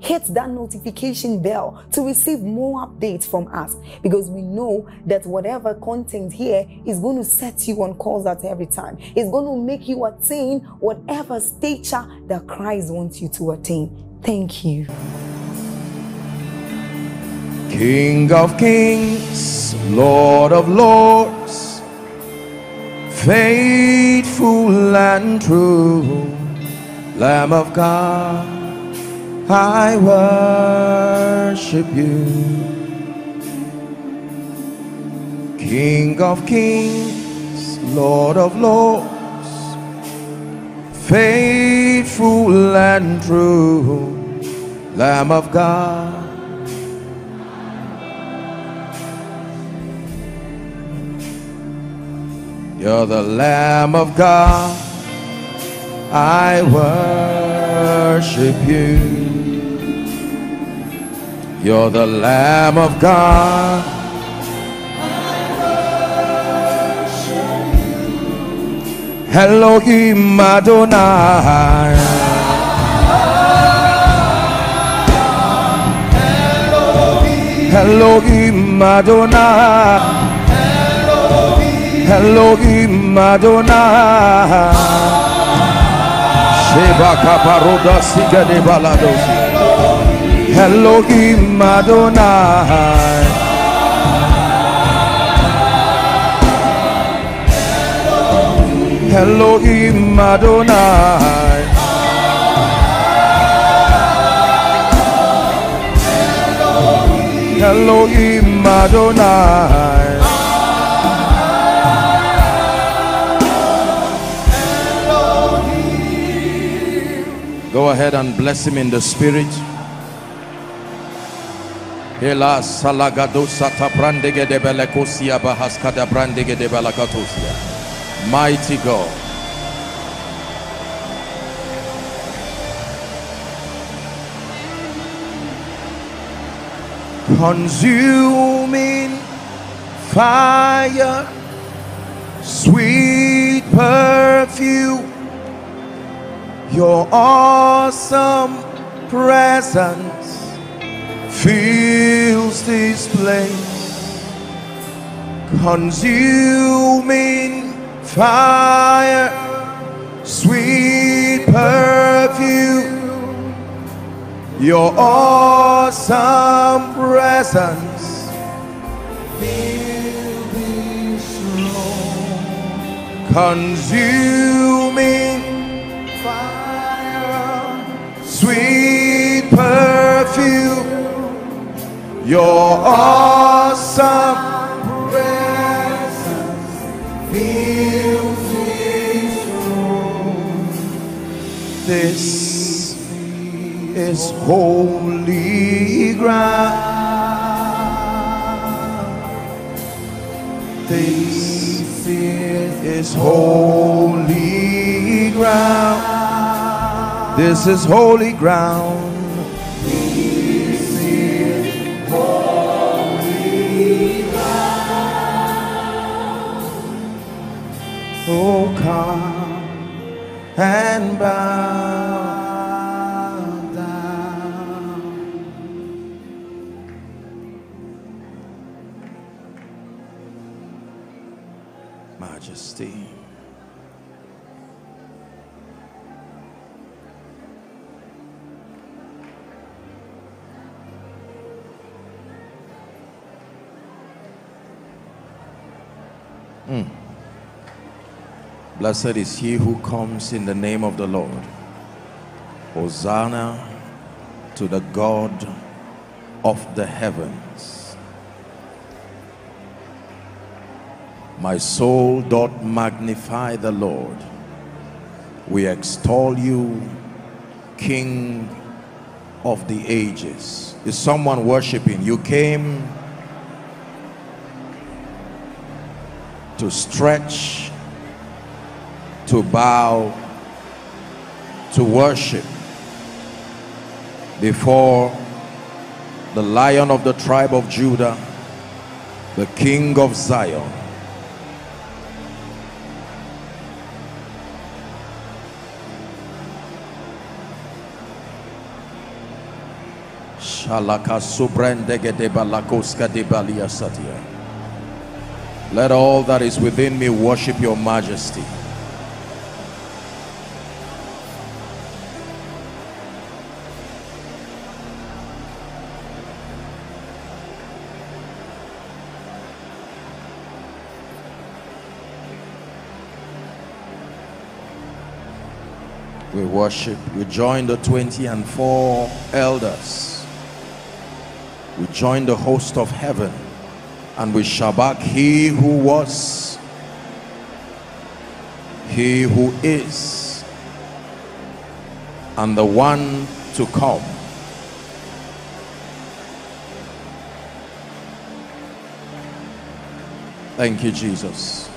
hit that notification bell to receive more updates from us because we know that whatever content here is going to set you on course at every time. It's going to make you attain whatever stature that Christ wants you to attain. Thank you. King of kings, Lord of lords, faithful and true, Lamb of God I worship you, King of kings, Lord of lords, faithful and true, Lamb of God. You're the Lamb of God. I worship you. You're the Lamb of God. Elohim Adonai. Elohim Adonai. Elohim Adonai. Sheba kaparoda sigade baladosi. Elohim Adonai. Elohim Adonai. Elohim Adonai. Go ahead and bless him in the spirit. Hela salagado sata de belekosia bahaskada brandege de belakatosia. Mighty God. Consuming fire, sweet perfume, your awesome presence fills this place. Consuming fire, sweet perfume, your awesome presence. Consuming fire, sweet perfume, your awesome presence fills this room. This is holy ground. This is holy ground. This is holy ground. Oh, come and bow Blessed is he who comes in the name of the Lord. Hosanna to the God of the heavens. My soul doth magnify the Lord. We extol you, King of the ages. Is someone worshiping? You came to stretch, to bow, to worship before the lion of the tribe of Judah, the king of Zion. Shalaka. Let all that is within me worship your majesty. Worship. We join the 20 and 4 elders. We join the host of heaven and we shabach he who was, he who is, and the one to come. Thank you, Jesus.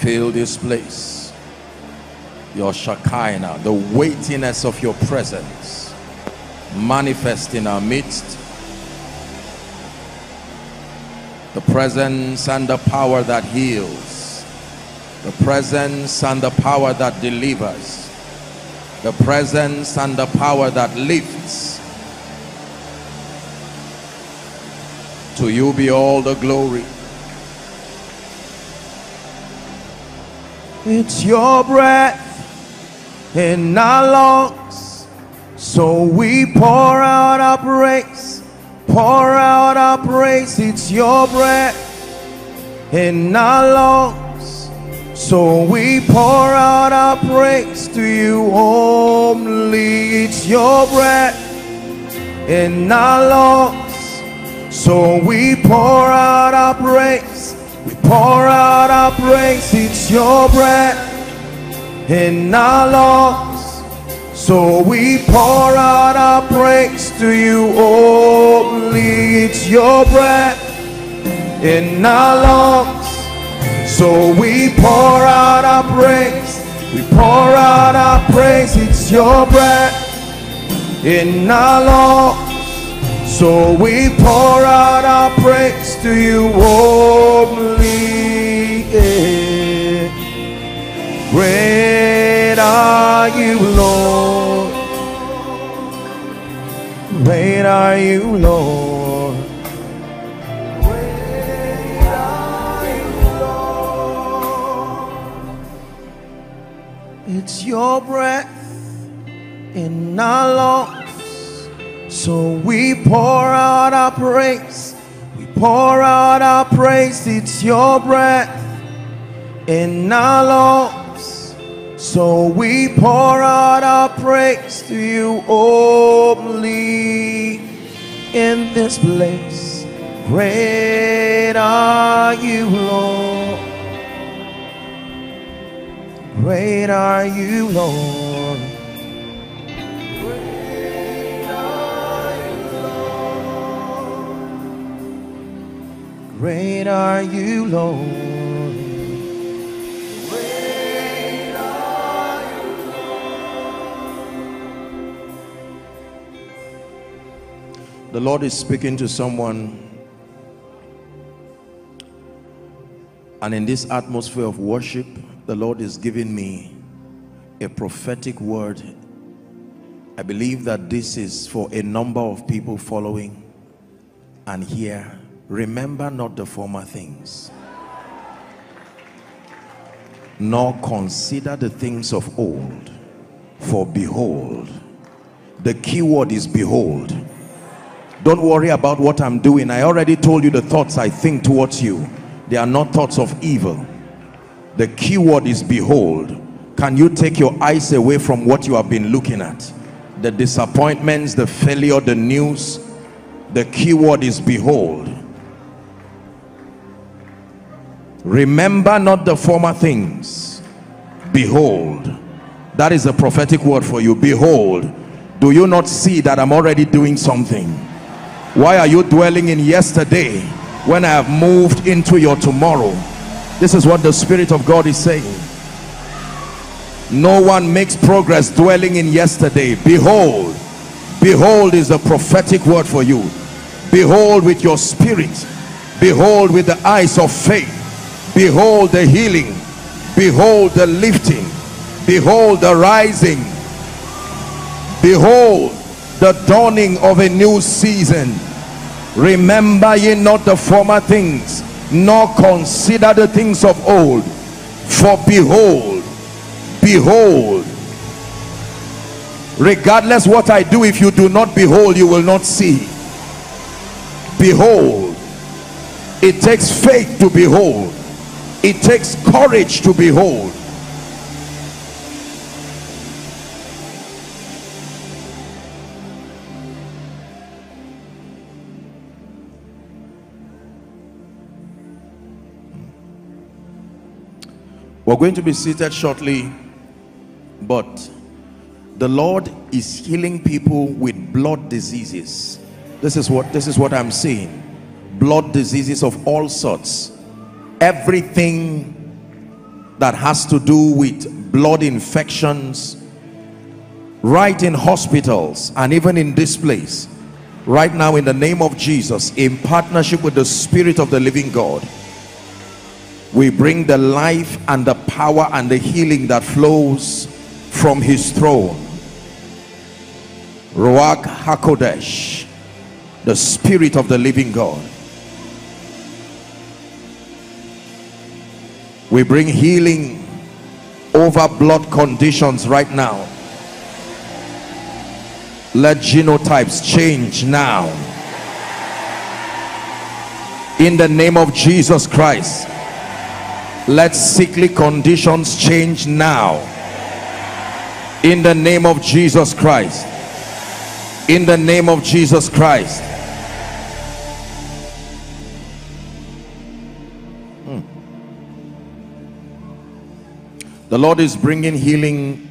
Fill this place. Your Shekinah, the weightiness of your presence, manifest in our midst. The presence and the power that heals. The presence and the power that delivers. The presence and the power that lifts. To you be all the glory. It's your breath in our lungs. So we pour out our praise, pour out our praise. It's your breath in our lungs. So we pour out our praise to you only. It's your breath in our lungs. So we pour out our praise. Pour out our praise. It's your breath in our lungs. So we pour out our praise to you only. It's your breath in our lungs. So we pour out our praise. We pour out our praise. It's your breath in our lungs. So we pour out our praise to you. Yeah. Great are you, Lord. Great are you, Lord. Great are you, Lord. It's your breath in our lungs. So we pour out our praise. We pour out our praise. It's your breath in our lungs. So we pour out our praise to you only in this place. Great are you, Lord. Great are you, Lord. Great are you, Lord. The Lord is speaking to someone, and in this atmosphere of worship, the Lord is giving me a prophetic word. I believe that this is for a number of people following and here. Remember not the former things. nor consider the things of old. For behold the key word is behold. Don't worry about what i'm doing. I already told you the thoughts i think towards you. They are not thoughts of evil. The key word is behold. Can you take your eyes away from what you have been looking at? The disappointments the failure the news the key word is behold remember not the former things. Behold that is a prophetic word for you. Behold do you not see that i'm already doing something? Why are you dwelling in yesterday when i have moved into your tomorrow? This is what the spirit of god is saying. No one makes progress dwelling in yesterday. Behold behold is a prophetic word for you. Behold with your spirit. Behold with the eyes of faith behold the healing. Behold the lifting. Behold the rising. Behold the dawning of a new season. Remember ye not the former things nor consider the things of old. For behold behold. Regardless what i do if you do not behold you will not see. Behold. It takes faith to behold it takes courage to behold. We're going to be seated shortly but the lord is healing people with blood diseases. This is what this is what i'm seeing blood diseases of all sorts everything that has to do with blood infections right in hospitals and even in this place right now in the name of Jesus in partnership with the spirit of the living God we bring the life and the power and the healing that flows from his throne. Ruach HaKodesh the spirit of the living God we bring healing over blood conditions right now. Let genotypes change now. In the name of Jesus Christ let sickly conditions change now. In the name of Jesus Christ. In the name of Jesus Christ the lord is bringing healing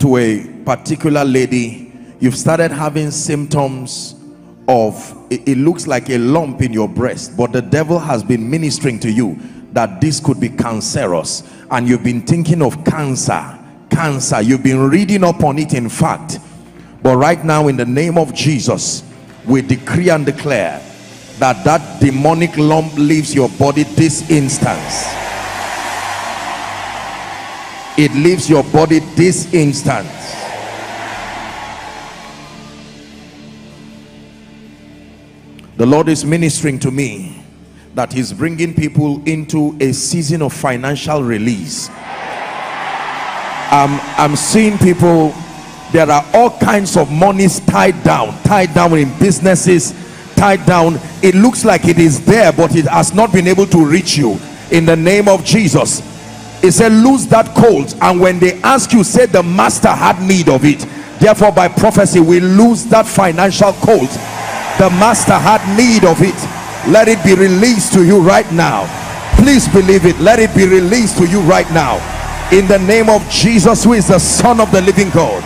to a particular lady. You've started having symptoms of it, it, looks like a lump in your breast but the devil has been ministering to you that this could be cancerous. And you've been thinking of cancer cancer. You've been reading up on it in fact. But right now in the name of jesus we decree and declare that that demonic lump leaves your body this instance it leaves your body this instant. The lord is ministering to me that he's bringing people into a season of financial release. Um, i'm seeing people there are all kinds of monies tied down tied down in businesses tied down. It looks like it is there but it has not been able to reach you. In the name of jesus it said lose that colt. And when they ask you say the master had need of it. Therefore by prophecy we lose that financial colt. The master had need of it. Let it be released to you right now. Please believe it. Let it be released to you right now. In the name of jesus who is the son of the living god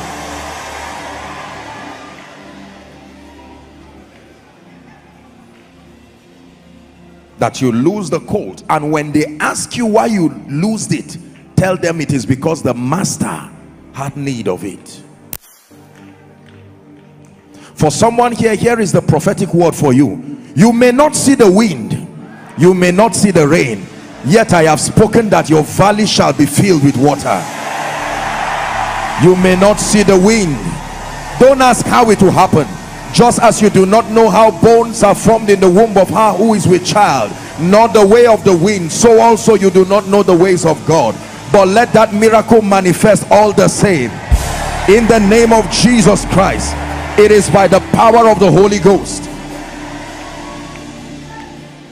that you lose the colt and when they ask you why you lose it tell them it is because the master had need of it. For someone here here is the prophetic word for you. You may not see the wind. You may not see the rain. Yet i have spoken that your valley shall be filled with water. You may not see the wind. Don't ask how it will happen just as you do not know how bones are formed in the womb of her who is with child not the way of the wind so also you do not know the ways of god. But let that miracle manifest all the same. In the name of Jesus Christ it is by the power of the Holy Ghost.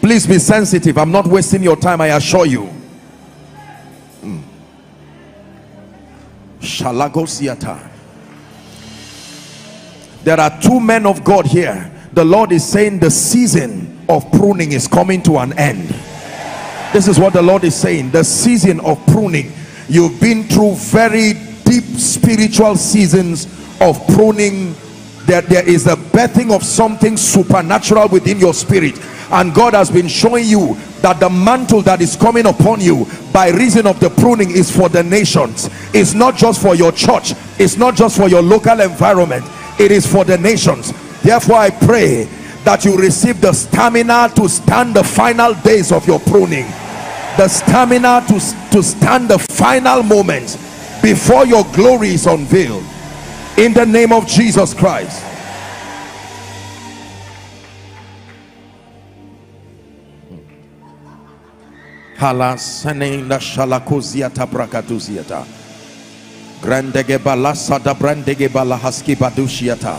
Please be sensitive. I'm not wasting your time I assure you. Mm. There are two men of God here. The Lord is saying the season of pruning is coming to an end. This is what the Lord is saying. The season of pruning. You've been through very deep spiritual seasons of pruning. That there is a birthing of something supernatural within your spirit. And God has been showing you that the mantle that is coming upon you by reason of the pruning is for the nations. It's not just for your church. It's not just for your local environment it is for the nations. Therefore I pray that you receive the stamina to stand the final days of your pruning. The stamina to, to stand the final moments before your glory is unveiled. In the name of Jesus Christ. Halasanenda shalakuziata brakatuziata grandege balasada brandege balahaski badushiata.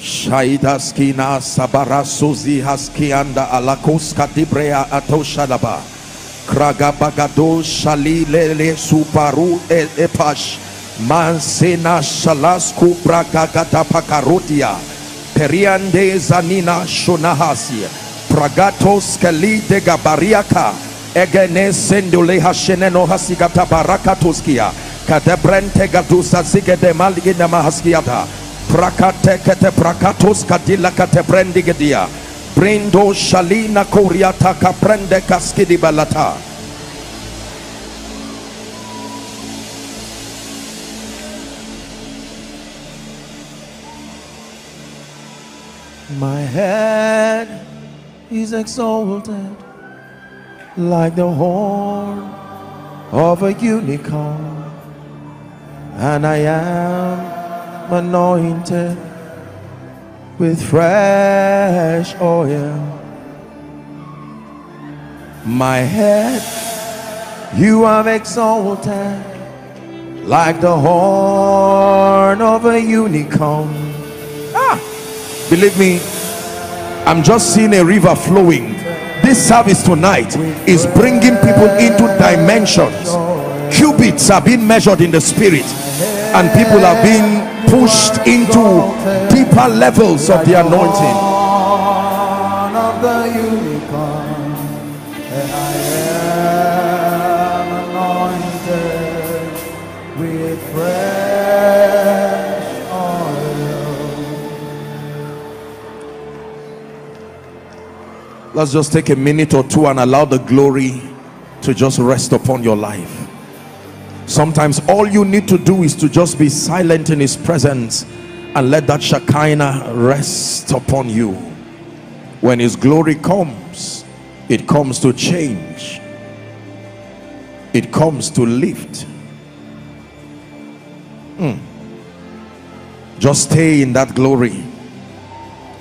Shaidaskina sabarasuzi haskianda alakoska dibrea atoshadaba kragabagado shalilele suparu epash. Mansena shalasku bragagata pakarotia periande zanina shonahasia pragatos keli de gabariaka egene sendule hasheneno hasigata barakatoskia kadebrente gadusa mahaskiata prakate kete prakatos kadila brendigedia brindo shalina kaprende kaskidi balata. My head is exalted like the horn of a unicorn and I am anointed with fresh oil. My head you have exalted like the horn of a unicorn. Ah believe me i'm just seeing a river flowing. This service tonight is bringing people into dimensions cubits are being measured in the spirit and people are being pushed into deeper levels of the anointing. Let's just take a minute or two and allow the glory to just rest upon your life sometimes all you need to do is to just be silent in his presence and let that Shekinah rest upon you. When his glory comes it comes to change. It comes to lift. Mm. just stay in that glory.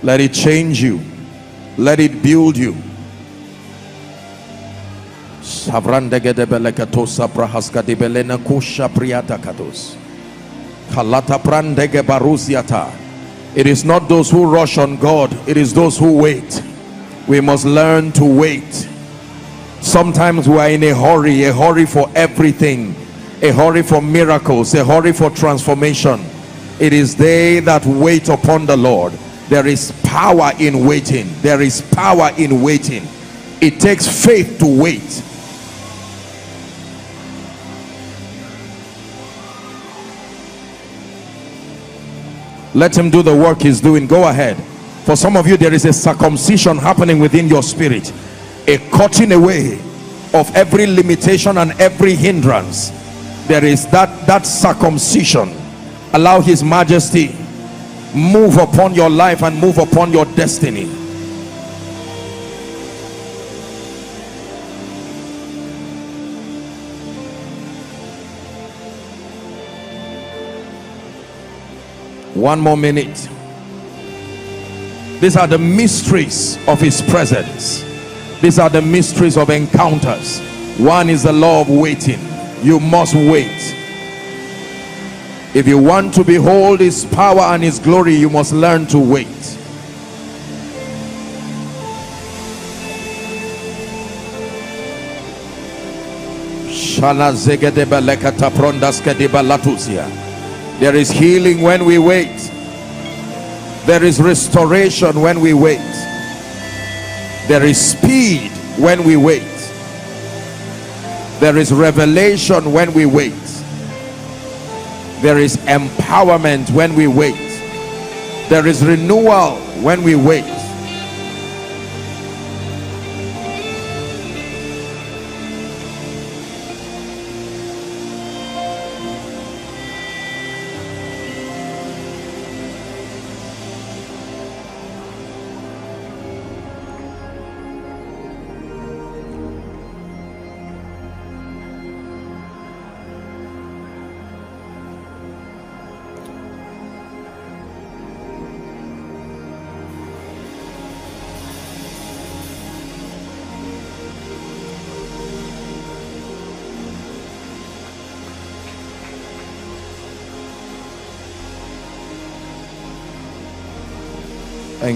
Let it change you. Let it build you It is not those who rush on God, it is those who wait. We must learn to wait. Sometimes we are in a hurry, a hurry for everything, a hurry for miracles, a hurry for transformation. It is they that wait upon the Lord. There is power in waiting. There is power in waiting. It takes faith to wait. Let him do the work he's doing. Go ahead. For some of you there is a circumcision happening within your spirit a cutting away of every limitation and every hindrance. There is that that circumcision. Allow his majesty move upon your life and move upon your destiny one more minute these are the mysteries of his presence these are the mysteries of encounters One is the law of waiting. You must wait. If you want to behold his power and his glory, you must learn to wait. There is healing when we wait. There is restoration when we wait. There is speed when we wait. There is revelation when we wait. There is empowerment when we wait. There is renewal when we wait.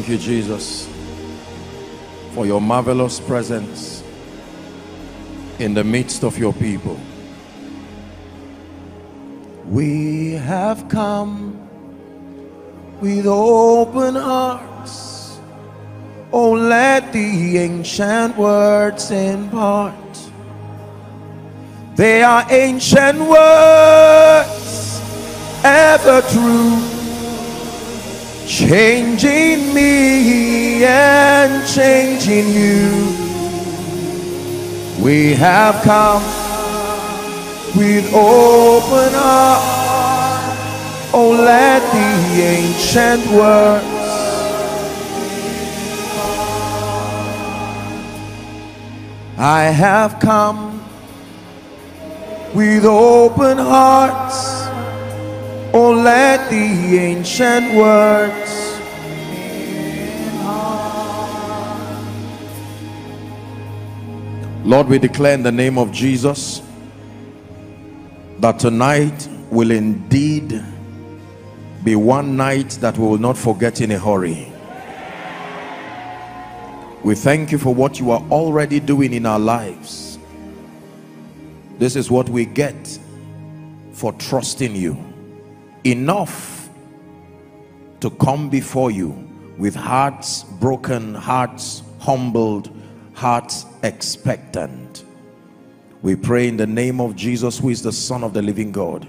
You, Jesus, for your marvelous presence in the midst of your people. We have come with open hearts. Oh, let the ancient words impart. They are ancient words, ever true changing me and changing you. We have come with open arms. Oh, let the ancient words I have come with open hearts. Oh, let the ancient words Lord, we declare in the name of Jesus that tonight will indeed be one night that we will not forget in a hurry. We thank you for what you are already doing in our lives. This is what we get for trusting you enough to come before you with hearts broken, hearts humbled, hearts expectant. We pray in the name of Jesus, who is the Son of the living God,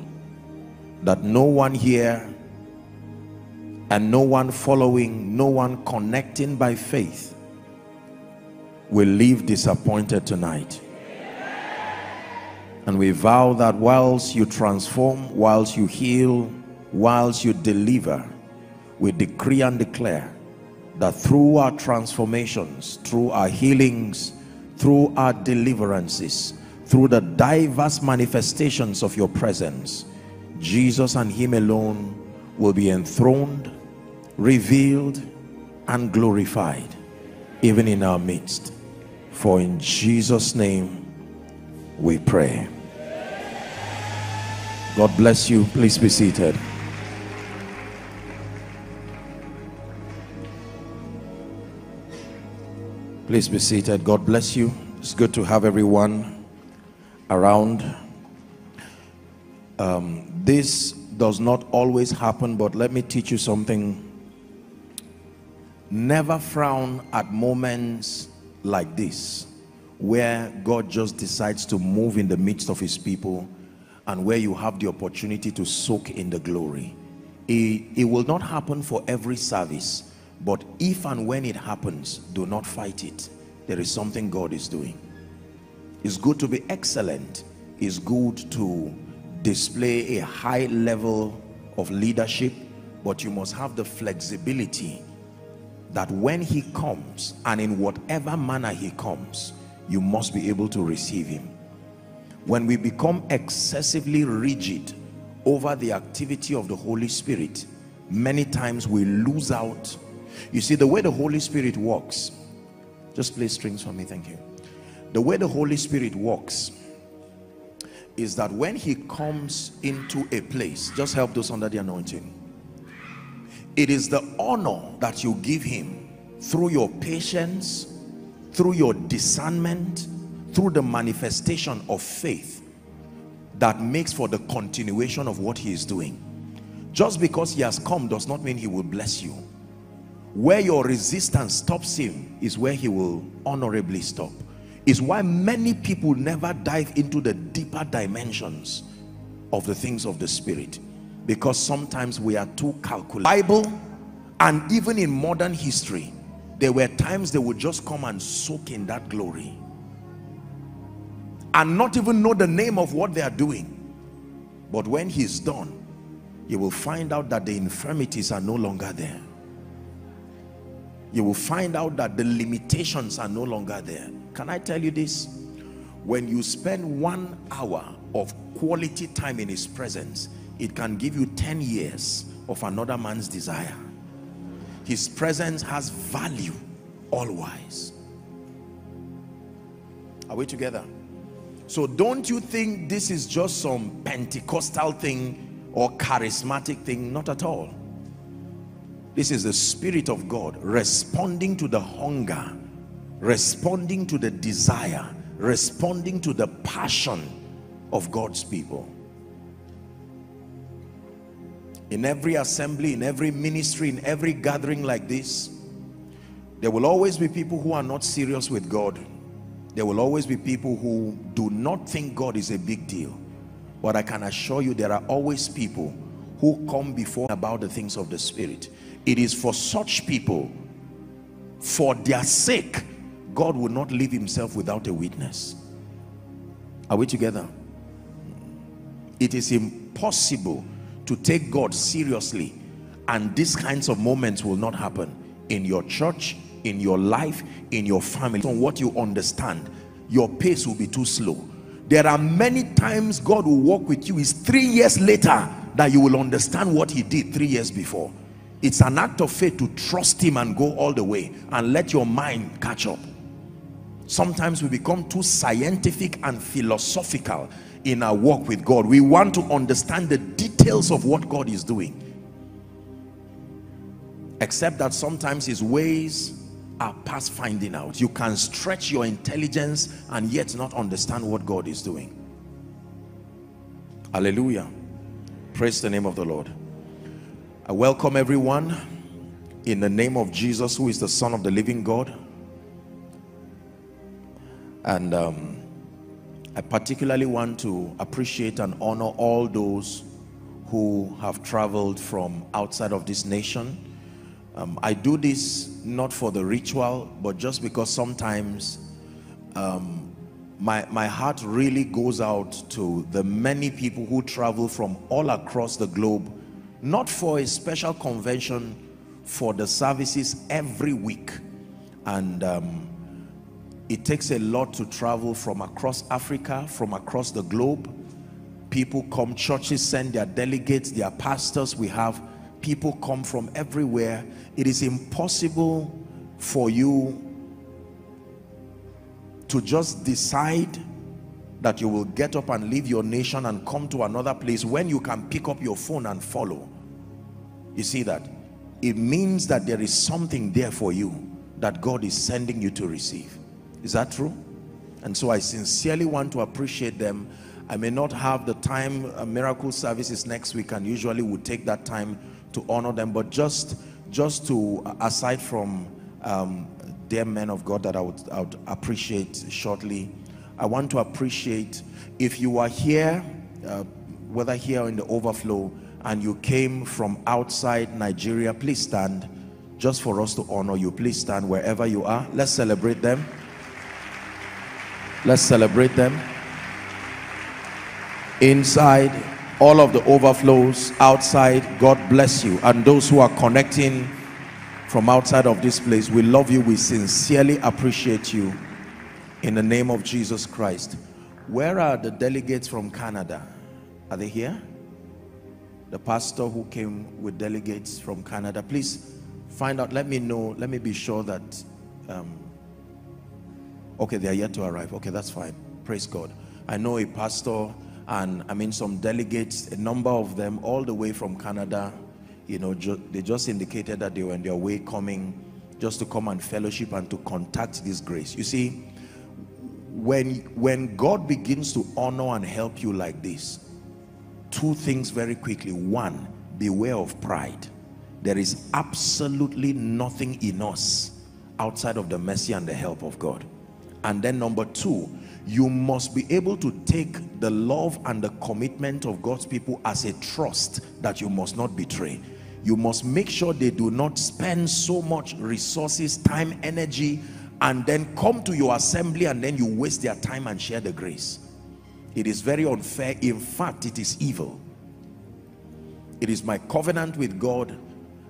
that no one here and no one following, no one connecting by faith will leave disappointed tonight. And we vow that whilst you transform, whilst you heal, whilst you deliver, we decree and declare that through our transformations, through our healings, through our deliverances, through the diverse manifestations of your presence, Jesus and him alone will be enthroned, revealed, and glorified, even in our midst. For in Jesus' name we pray. God bless you. Please be seated. Please be seated. God bless you. It's good to have everyone around. Um, this does not always happen, but let me teach you something. Never frown at moments like this, where God just decides to move in the midst of his people and where you have the opportunity to soak in the glory. It, it will not happen for every service but if and when it happens, do not fight it. There is something God is doing. It's good to be excellent. It's good to display a high level of leadership, but you must have the flexibility that when he comes and in whatever manner he comes, you must be able to receive him. When we become excessively rigid over the activity of the Holy Spirit, many times we lose out you see, the way the Holy Spirit works, just play strings for me, thank you. The way the Holy Spirit works is that when he comes into a place, just help those under the anointing. It is the honor that you give him through your patience, through your discernment, through the manifestation of faith that makes for the continuation of what he is doing. Just because he has come does not mean he will bless you. Where your resistance stops him is where he will honorably stop. Is why many people never dive into the deeper dimensions of the things of the spirit. Because sometimes we are too calculated. Bible and even in modern history there were times they would just come and soak in that glory. And not even know the name of what they are doing. But when he's done you will find out that the infirmities are no longer there you will find out that the limitations are no longer there can I tell you this? When you spend one hour of quality time in his presence, it can give you 10 years of another man's desire. His presence has value always. Are we together? So don't you think this is just some Pentecostal thing or charismatic thing? Not at all. This is the Spirit of God responding to the hunger responding to the desire responding to the passion of God's people. In every assembly in every ministry in every gathering like this there will always be people who are not serious with God. There will always be people who do not think God is a big deal. But I can assure you there are always people who come before about the things of the spirit it is for such people for their sake God will not leave himself without a witness. Are we together? It is impossible to take God seriously and these kinds of moments will not happen in your church, in your life, in your family. On what you understand, your pace will be too slow. There are many times God will walk with you. It's three years later that you will understand what he did three years before. It's an act of faith to trust him and go all the way and let your mind catch up. Sometimes we become too scientific and philosophical in our walk with God. We want to understand the details of what God is doing. Except that sometimes his ways are past finding out. You can stretch your intelligence and yet not understand what God is doing. Hallelujah. Praise the name of the Lord I welcome everyone in the name of Jesus who is the son of the living God and um, I particularly want to appreciate and honor all those who have traveled from outside of this nation. Um, I do this not for the ritual, but just because sometimes um, my, my heart really goes out to the many people who travel from all across the globe, not for a special convention, for the services every week. And um, it takes a lot to travel from across Africa, from across the globe. People come, churches send their delegates, their pastors. We have people come from everywhere. It is impossible for you to just decide that you will get up and leave your nation and come to another place when you can pick up your phone and follow. You see that? It means that there is something there for you that God is sending you to receive. Is that true? And so I sincerely want to appreciate them. I may not have the time, uh, miracle services next week, and usually would take that time to honor them. But just, just to, uh, aside from um, dear men of God that I would, I would appreciate shortly, I want to appreciate if you are here, uh, whether here in the overflow, and you came from outside Nigeria, please stand just for us to honor you. Please stand wherever you are. Let's celebrate them. Let's celebrate them. Inside, all of the overflows. Outside, God bless you. And those who are connecting from outside of this place, we love you. We sincerely appreciate you. In the name of Jesus Christ. Where are the delegates from Canada? Are they here? The pastor who came with delegates from Canada. Please find out. Let me know. Let me be sure that um, Okay, they are yet to arrive. Okay, that's fine. Praise God. I know a pastor and I mean some delegates, a number of them all the way from Canada, you know, ju they just indicated that they were on their way coming just to come and fellowship and to contact this grace. You see, when when God begins to honor and help you like this, two things very quickly. One, beware of pride. There is absolutely nothing in us outside of the mercy and the help of God. And then number two, you must be able to take the love and the commitment of God's people as a trust that you must not betray. You must make sure they do not spend so much resources, time, energy, and then come to your assembly and then you waste their time and share the grace. It is very unfair. In fact, it is evil. It is my covenant with God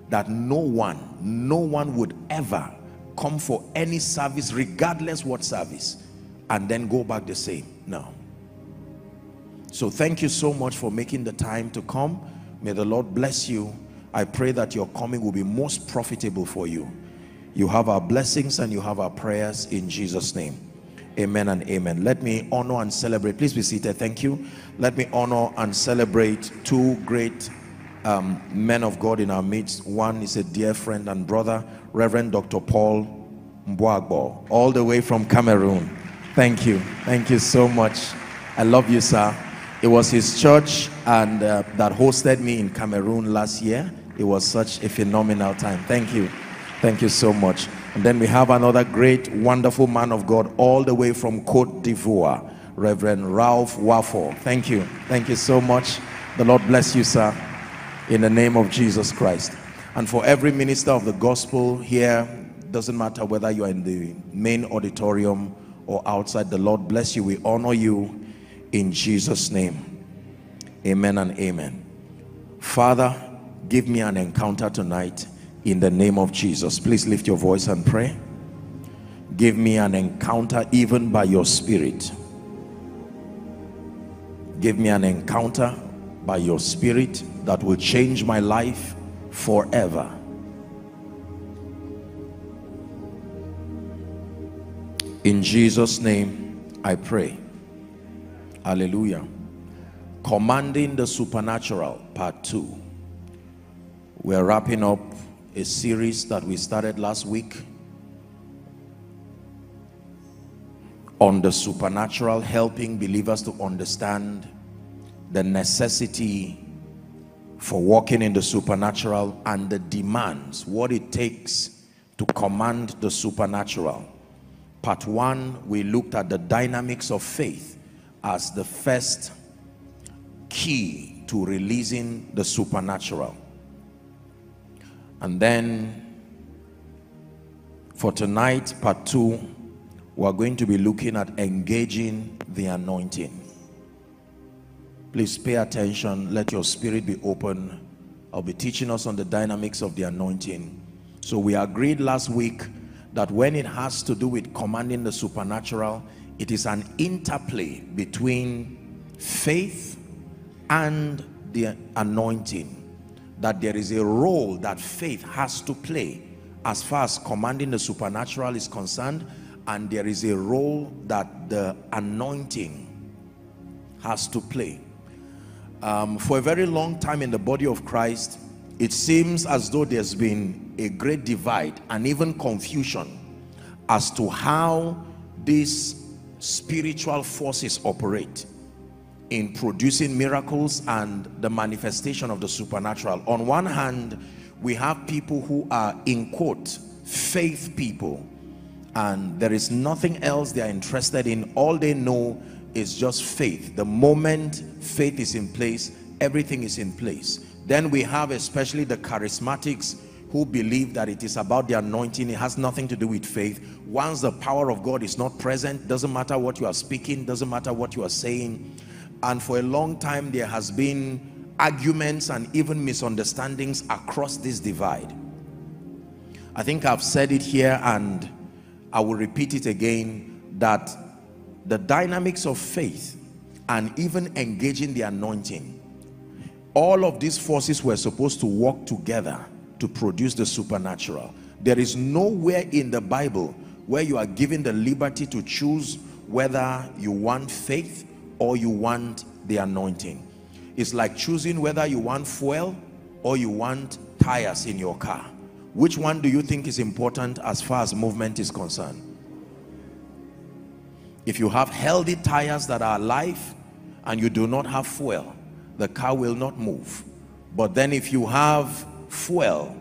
that no one, no one would ever come for any service, regardless what service, and then go back the same. No. So thank you so much for making the time to come. May the Lord bless you. I pray that your coming will be most profitable for you. You have our blessings and you have our prayers in Jesus' name. Amen and amen. Let me honor and celebrate. Please be seated. Thank you. Let me honor and celebrate two great um, men of God in our midst. One is a dear friend and brother, Reverend Dr. Paul Mbwagbo, all the way from Cameroon. Thank you. Thank you so much. I love you, sir. It was his church and uh, that hosted me in Cameroon last year. It was such a phenomenal time. Thank you. Thank you so much. And then we have another great, wonderful man of God all the way from Cote d'Ivoire, Reverend Ralph Wafo. Thank you. Thank you so much. The Lord bless you, sir, in the name of Jesus Christ. And for every minister of the gospel here, doesn't matter whether you are in the main auditorium or outside, the Lord bless you. We honor you in Jesus' name. Amen and amen. Father, give me an encounter tonight in the name of Jesus. Please lift your voice and pray. Give me an encounter even by your spirit. Give me an encounter by your spirit that will change my life forever. In Jesus' name, I pray. Hallelujah. Commanding the supernatural, part two. We're wrapping up a series that we started last week on the supernatural, helping believers to understand the necessity for walking in the supernatural and the demands, what it takes to command the supernatural. Part one, we looked at the dynamics of faith as the first key to releasing the supernatural. And then for tonight, part two, we're going to be looking at engaging the anointing. Please pay attention. Let your spirit be open. I'll be teaching us on the dynamics of the anointing. So we agreed last week that when it has to do with commanding the supernatural, it is an interplay between faith and the anointing that there is a role that faith has to play as far as commanding the supernatural is concerned and there is a role that the anointing has to play. Um, for a very long time in the body of Christ it seems as though there's been a great divide and even confusion as to how these spiritual forces operate in producing miracles and the manifestation of the supernatural. On one hand, we have people who are in quote faith people and there is nothing else they are interested in. All they know is just faith. The moment faith is in place, everything is in place. Then we have especially the charismatics who believe that it is about the anointing. It has nothing to do with faith. Once the power of God is not present, doesn't matter what you are speaking, doesn't matter what you are saying, and for a long time there has been arguments and even misunderstandings across this divide. I think I've said it here and I will repeat it again that the dynamics of faith and even engaging the anointing all of these forces were supposed to work together to produce the supernatural. There is nowhere in the Bible where you are given the liberty to choose whether you want faith or you want the anointing. It's like choosing whether you want fuel or you want tires in your car. Which one do you think is important as far as movement is concerned? If you have healthy tires that are alive and you do not have fuel, the car will not move. But then if you have fuel,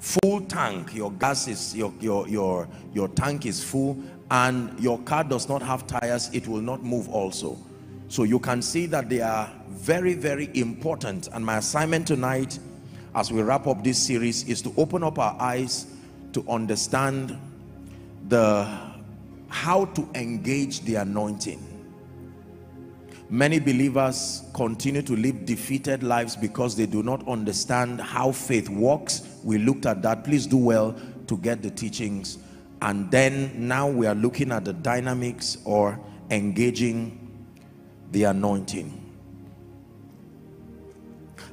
full tank, your gas is, your, your, your, your tank is full and your car does not have tires, it will not move also. So you can see that they are very, very important. And my assignment tonight, as we wrap up this series, is to open up our eyes to understand the how to engage the anointing. Many believers continue to live defeated lives because they do not understand how faith works. We looked at that. Please do well to get the teachings. And then now we are looking at the dynamics or engaging the anointing.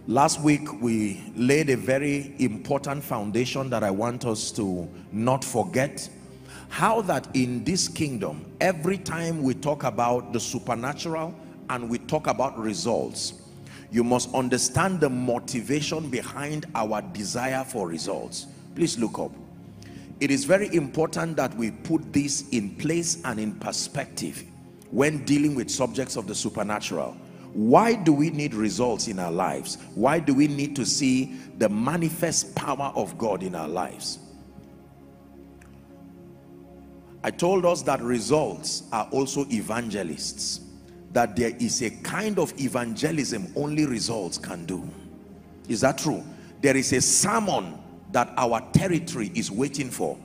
Last week we laid a very important foundation that I want us to not forget. How that in this kingdom, every time we talk about the supernatural and we talk about results, you must understand the motivation behind our desire for results. Please look up. It is very important that we put this in place and in perspective when dealing with subjects of the supernatural. Why do we need results in our lives? Why do we need to see the manifest power of God in our lives? I told us that results are also evangelists that there is a kind of evangelism only results can do. Is that true? There is a sermon that our territory is waiting for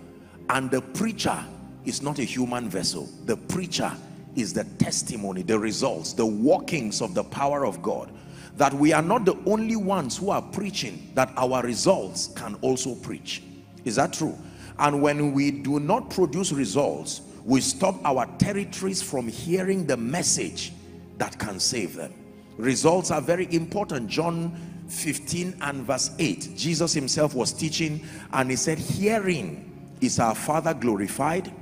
and the preacher is not a human vessel. The preacher is the testimony, the results, the workings of the power of God. That we are not the only ones who are preaching, that our results can also preach. Is that true? And when we do not produce results, we stop our territories from hearing the message that can save them. Results are very important. John 15 and verse 8, Jesus himself was teaching and he said, hearing is our Father glorified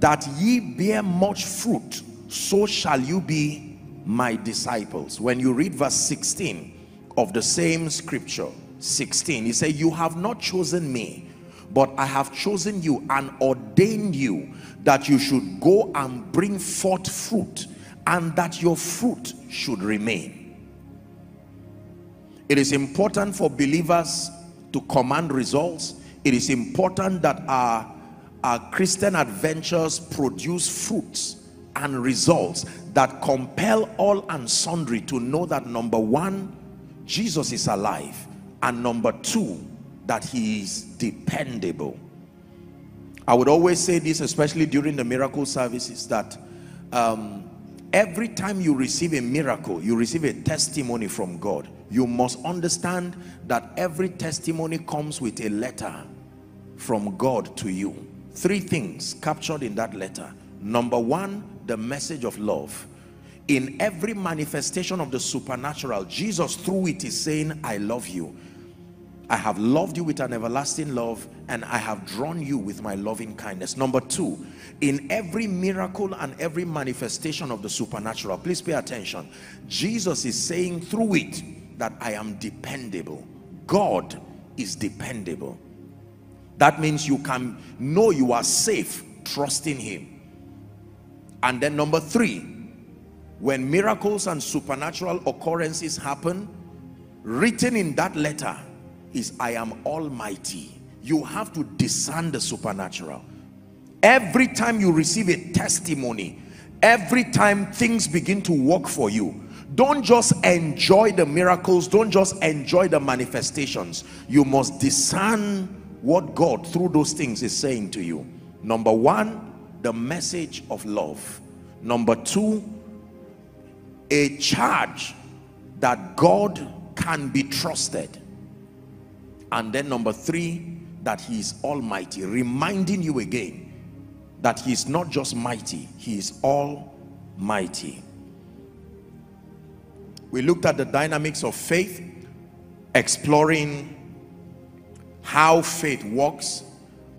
that ye bear much fruit so shall you be my disciples. When you read verse 16 of the same scripture 16 he said you have not chosen me but I have chosen you and ordained you that you should go and bring forth fruit and that your fruit should remain. It is important for believers to command results. It is important that our our Christian adventures produce fruits and results that compel all and sundry to know that number one, Jesus is alive and number two, that he is dependable. I would always say this, especially during the miracle services, that um, every time you receive a miracle, you receive a testimony from God. You must understand that every testimony comes with a letter from God to you three things captured in that letter. Number one the message of love. In every manifestation of the supernatural jesus through it is saying i love you. I have loved you with an everlasting love and i have drawn you with my loving kindness. Number two in every miracle and every manifestation of the supernatural please pay attention. Jesus is saying through it that i am dependable. God is dependable that means you can know you are safe trusting him. And then number three, when miracles and supernatural occurrences happen, written in that letter is I am almighty. You have to discern the supernatural. Every time you receive a testimony, every time things begin to work for you, don't just enjoy the miracles, don't just enjoy the manifestations. You must discern what God through those things is saying to you. Number one, the message of love. Number two, a charge that God can be trusted. And then number three, that he is almighty, reminding you again that he is not just mighty, he is almighty. We looked at the dynamics of faith, exploring how faith works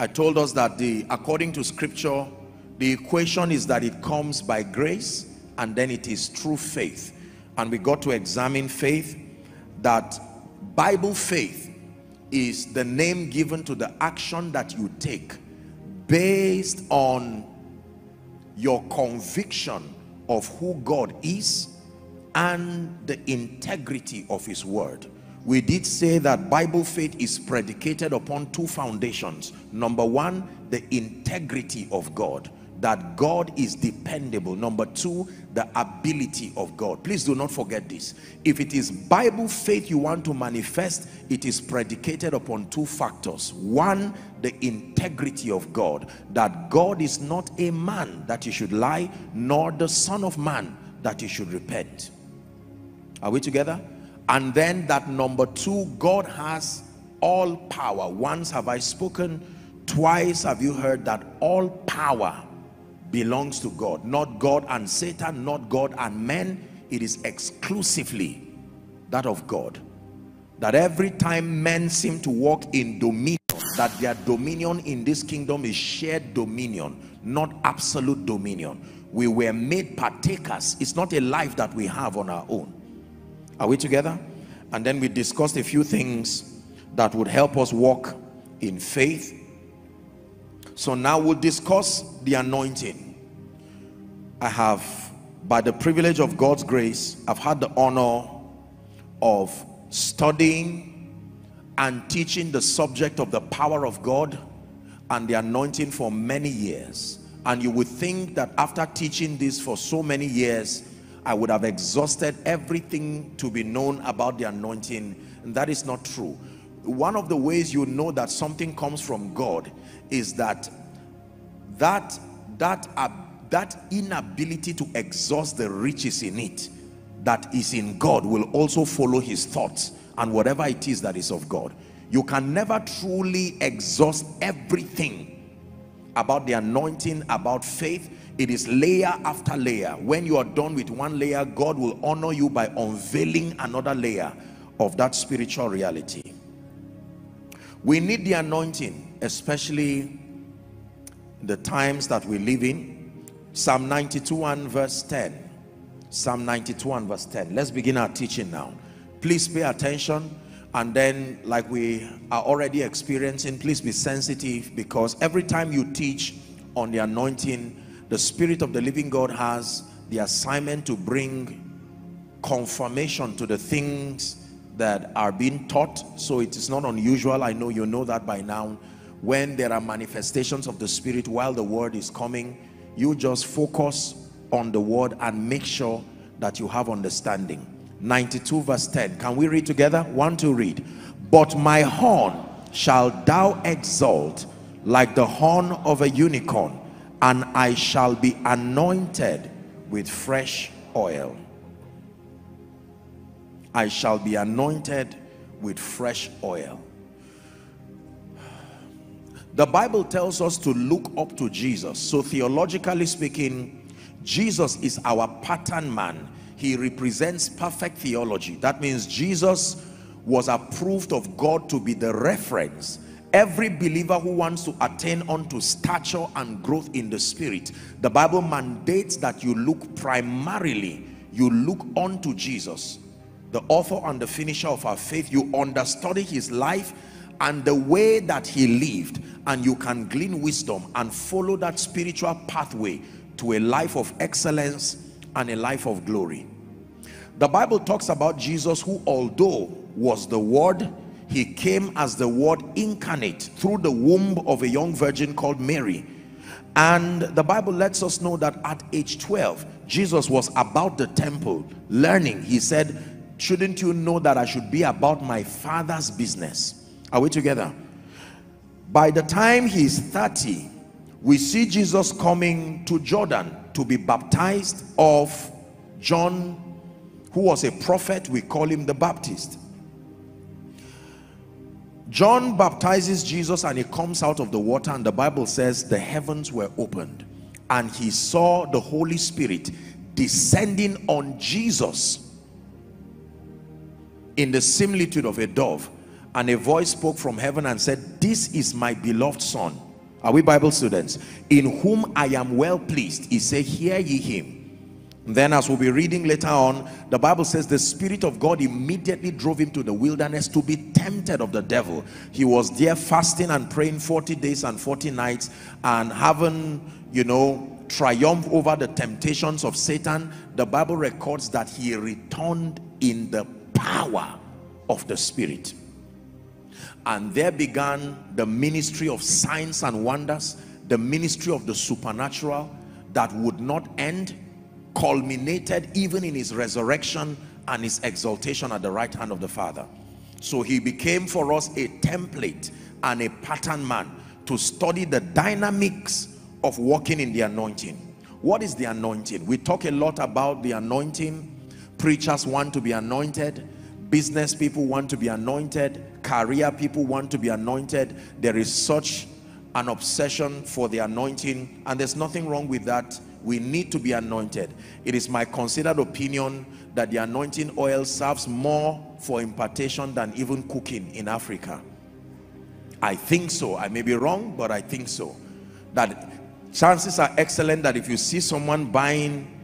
I told us that the according to scripture, the equation is that it comes by grace and then it is through faith. And we got to examine faith that Bible faith is the name given to the action that you take based on your conviction of who God is and the integrity of his word we did say that Bible faith is predicated upon two foundations. Number one, the integrity of God, that God is dependable. Number two, the ability of God. Please do not forget this. If it is Bible faith you want to manifest, it is predicated upon two factors. One, the integrity of God, that God is not a man that he should lie, nor the son of man that he should repent. Are we together? And then that number two god has all power. Once have i spoken twice have you heard that all power belongs to god. Not god and satan not god and men. It is exclusively that of god. That every time men seem to walk in dominion that their dominion in this kingdom is shared dominion not absolute dominion. We were made partakers. It's not a life that we have on our own are we together? And then we discussed a few things that would help us walk in faith. So now we'll discuss the anointing. I have, by the privilege of God's grace, I've had the honor of studying and teaching the subject of the power of God and the anointing for many years. And you would think that after teaching this for so many years, I would have exhausted everything to be known about the anointing. And that is not true. One of the ways you know that something comes from God is that that that uh, that inability to exhaust the riches in it that is in God will also follow his thoughts and whatever it is that is of God. You can never truly exhaust everything about the anointing about faith it is layer after layer. When you are done with one layer god will honor you by unveiling another layer of that spiritual reality. We need the anointing especially the times that we live in. Psalm 92 and verse 10 psalm 92 and verse 10 let's begin our teaching now. Please pay attention and then like we are already experiencing please be sensitive because every time you teach on the anointing the spirit of the living God has the assignment to bring confirmation to the things that are being taught. So it is not unusual I know you know that by now when there are manifestations of the spirit while the word is coming you just focus on the word and make sure that you have understanding. 92 verse 10 can we read together? One to read. But my horn shall thou exalt like the horn of a unicorn and I shall be anointed with fresh oil. I shall be anointed with fresh oil. The Bible tells us to look up to Jesus. So theologically speaking, Jesus is our pattern man. He represents perfect theology. That means Jesus was approved of God to be the reference every believer who wants to attain unto stature and growth in the spirit the bible mandates that you look primarily you look unto jesus the author and the finisher of our faith. You understudy his life and the way that he lived and you can glean wisdom and follow that spiritual pathway to a life of excellence and a life of glory. The bible talks about jesus who although was the word he came as the word incarnate through the womb of a young virgin called Mary. And the Bible lets us know that at age 12 Jesus was about the temple learning. He said shouldn't you know that I should be about my father's business? Are we together? By the time he's 30 we see Jesus coming to Jordan to be baptized of John who was a prophet. We call him the Baptist John baptizes Jesus and he comes out of the water and the Bible says the heavens were opened and he saw the Holy Spirit descending on Jesus in the similitude of a dove and a voice spoke from heaven and said this is my beloved son Are we Bible students? In whom I am well pleased. He said, Hear ye him. Then, as we'll be reading later on, the Bible says the Spirit of God immediately drove him to the wilderness to be tempted of the devil. He was there fasting and praying 40 days and 40 nights and having, you know, triumph over the temptations of Satan. The Bible records that he returned in the power of the Spirit. And there began the ministry of signs and wonders, the ministry of the supernatural that would not end culminated even in his resurrection and his exaltation at the right hand of the Father. So he became for us a template and a pattern man to study the dynamics of walking in the anointing. What is the anointing? We talk a lot about the anointing. Preachers want to be anointed. Business people want to be anointed. Career people want to be anointed. There is such an obsession for the anointing and there's nothing wrong with that we need to be anointed it is my considered opinion that the anointing oil serves more for impartation than even cooking in Africa I think so I may be wrong but I think so that chances are excellent that if you see someone buying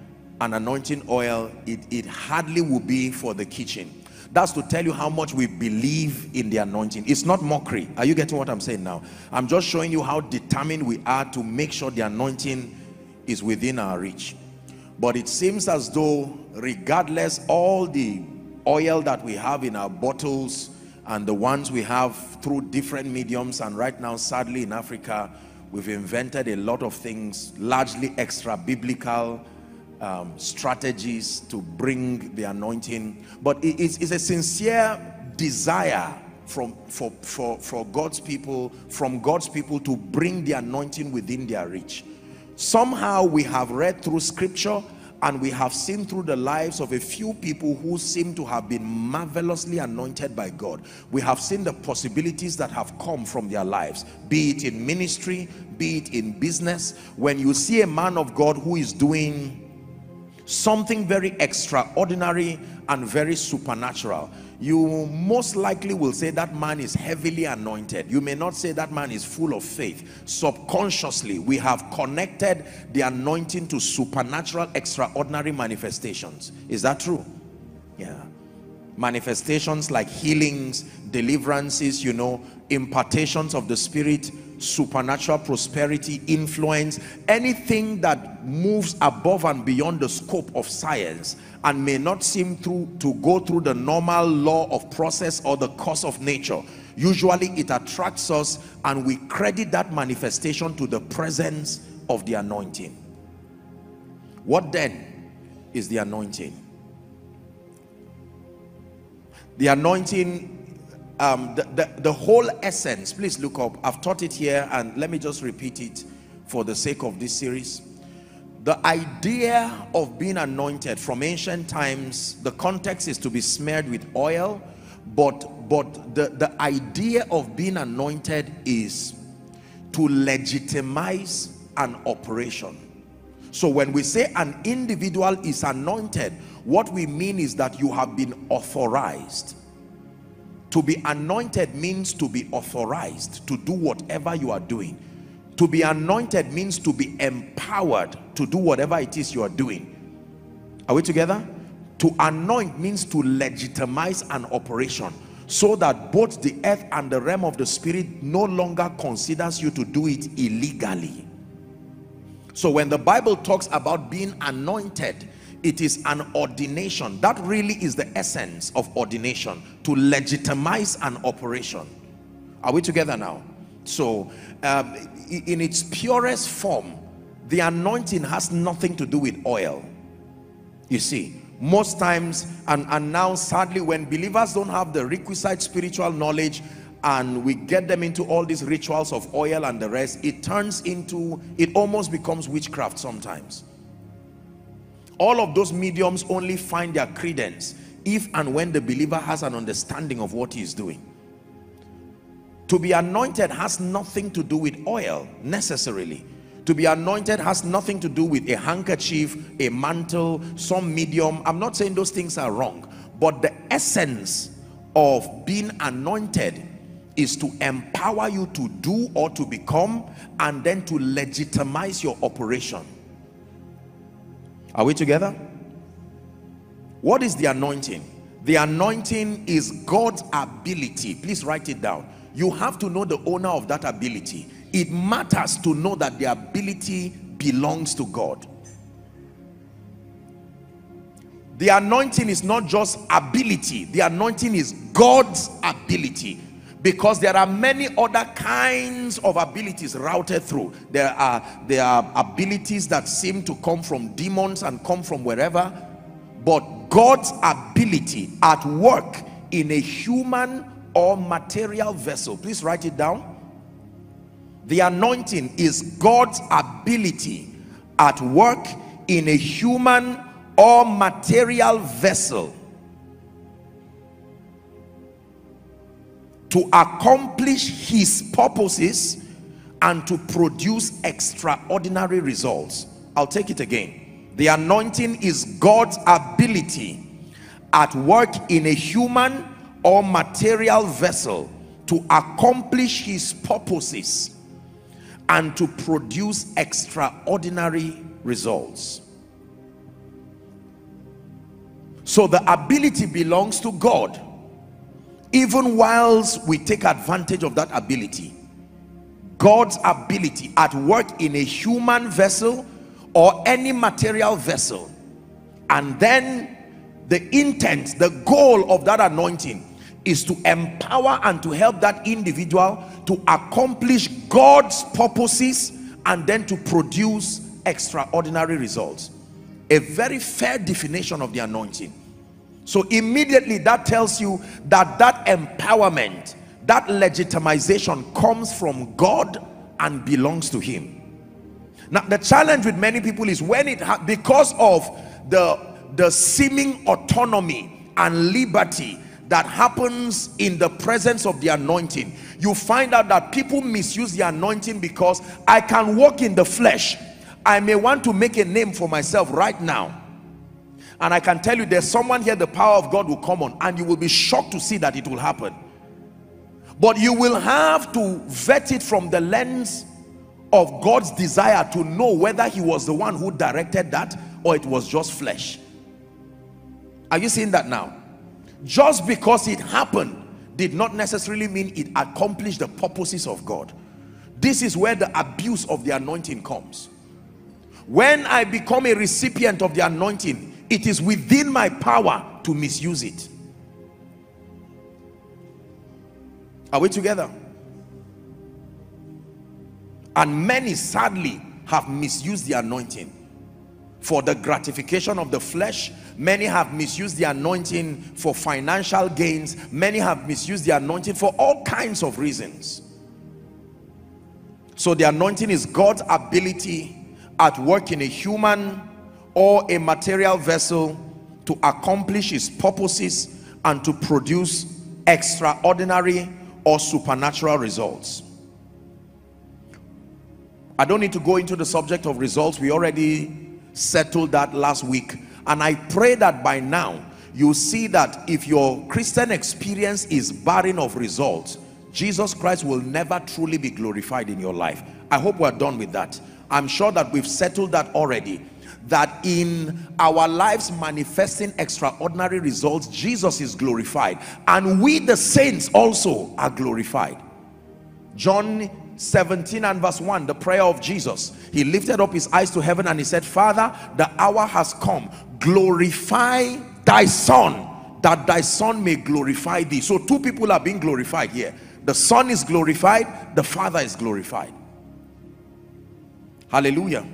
an anointing oil it, it hardly will be for the kitchen that's to tell you how much we believe in the anointing. It's not mockery. Are you getting what I'm saying now? I'm just showing you how determined we are to make sure the anointing is within our reach. But it seems as though regardless all the oil that we have in our bottles and the ones we have through different mediums and right now sadly in Africa we've invented a lot of things largely extra biblical um, strategies to bring the anointing but it is it's a sincere desire from for for for God's people from God's people to bring the anointing within their reach somehow we have read through scripture and we have seen through the lives of a few people who seem to have been marvelously anointed by God. We have seen the possibilities that have come from their lives, be it in ministry, be it in business. When you see a man of God who is doing something very extraordinary and very supernatural. You most likely will say that man is heavily anointed. You may not say that man is full of faith. Subconsciously we have connected the anointing to supernatural extraordinary manifestations. Is that true? Yeah. Manifestations like healings deliverances you know impartations of the spirit supernatural prosperity, influence, anything that moves above and beyond the scope of science and may not seem to, to go through the normal law of process or the course of nature. Usually it attracts us and we credit that manifestation to the presence of the anointing. What then is the anointing? The anointing um, the, the, the whole essence, please look up. I've taught it here and let me just repeat it for the sake of this series. The idea of being anointed from ancient times, the context is to be smeared with oil, but, but the, the idea of being anointed is to legitimize an operation. So when we say an individual is anointed, what we mean is that you have been authorized to be anointed means to be authorized to do whatever you are doing. To be anointed means to be empowered to do whatever it is you are doing. Are we together? To anoint means to legitimize an operation so that both the earth and the realm of the spirit no longer considers you to do it illegally. So when the Bible talks about being anointed, it is an ordination. That really is the essence of ordination to legitimize an operation. Are we together now? So um, in its purest form the anointing has nothing to do with oil. You see most times and, and now sadly when believers don't have the requisite spiritual knowledge and we get them into all these rituals of oil and the rest it turns into it almost becomes witchcraft sometimes all of those mediums only find their credence if and when the believer has an understanding of what he is doing. To be anointed has nothing to do with oil necessarily. To be anointed has nothing to do with a handkerchief a mantle some medium. I'm not saying those things are wrong but the essence of being anointed is to empower you to do or to become and then to legitimize your operation are we together? What is the anointing? The anointing is God's ability. Please write it down. You have to know the owner of that ability. It matters to know that the ability belongs to God. The anointing is not just ability. The anointing is God's ability because there are many other kinds of abilities routed through. There are there are abilities that seem to come from demons and come from wherever but God's ability at work in a human or material vessel. Please write it down. The anointing is God's ability at work in a human or material vessel to accomplish his purposes and to produce extraordinary results. I'll take it again. The anointing is god's ability at work in a human or material vessel to accomplish his purposes and to produce extraordinary results. So the ability belongs to god even whilst we take advantage of that ability God's ability at work in a human vessel or any material vessel and then the intent the goal of that anointing is to empower and to help that individual to accomplish God's purposes and then to produce extraordinary results. A very fair definition of the anointing so immediately that tells you that that empowerment, that legitimization comes from God and belongs to him. Now the challenge with many people is when it because of the the seeming autonomy and liberty that happens in the presence of the anointing you find out that people misuse the anointing because I can walk in the flesh I may want to make a name for myself right now and I can tell you there's someone here the power of God will come on and you will be shocked to see that it will happen. But you will have to vet it from the lens of God's desire to know whether he was the one who directed that or it was just flesh. Are you seeing that now? Just because it happened did not necessarily mean it accomplished the purposes of God. This is where the abuse of the anointing comes. When I become a recipient of the anointing it is within my power to misuse it. Are we together? And many sadly have misused the anointing. For the gratification of the flesh many have misused the anointing for financial gains many have misused the anointing for all kinds of reasons. So the anointing is God's ability at work in a human or a material vessel to accomplish his purposes and to produce extraordinary or supernatural results. I don't need to go into the subject of results. We already settled that last week. And I pray that by now you see that if your Christian experience is barren of results Jesus Christ will never truly be glorified in your life. I hope we're done with that. I'm sure that we've settled that already that in our lives manifesting extraordinary results jesus is glorified. And we the saints also are glorified. John 17 and verse 1 the prayer of jesus. He lifted up his eyes to heaven and he said father the hour has come. Glorify thy son that thy son may glorify thee. So two people are being glorified here. The son is glorified the father is glorified. Hallelujah